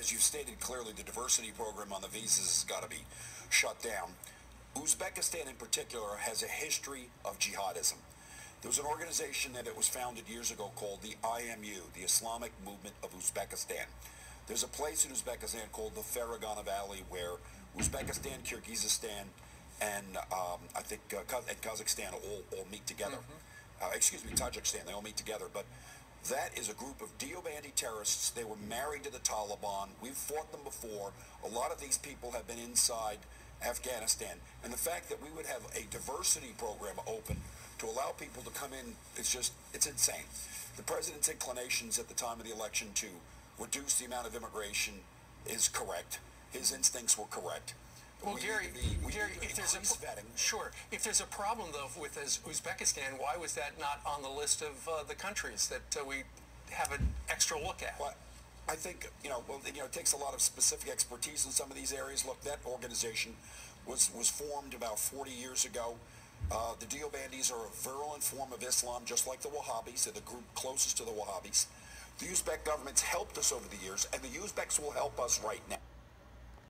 as you've stated clearly, the diversity program on the visas has got to be shut down. Uzbekistan in particular has a history of jihadism. There was an organization that it was founded years ago called the IMU, the Islamic Movement of Uzbekistan. There's a place in Uzbekistan called the Fergana Valley where Uzbekistan, Kyrgyzstan, and um, I think uh, and Kazakhstan all, all meet together. Mm-hmm. Uh, excuse me, Tajikistan, they all meet together. But that is a group of Deobandi terrorists. They were married to the Taliban. We've fought them before. A lot of these people have been inside Afghanistan. And the fact that we would have a diversity program open to allow people to come in, it's just, it's insane. The president's inclinations at the time of the election to reduce the amount of immigration is correct. His instincts were correct. Well, Gary, Gary if there's a vetting. sure, if there's a problem though with Uzbekistan, why was that not on the list of uh, the countries that uh, we have an extra look at? Well, I think you know, well, you know, it takes a lot of specific expertise in some of these areas. Look, that organization was was formed about 40 years ago. Uh, the Deobandis are a virulent form of Islam, just like the Wahhabis. They're the group closest to the Wahhabis. The Uzbek government's helped us over the years, and the Uzbeks will help us right now.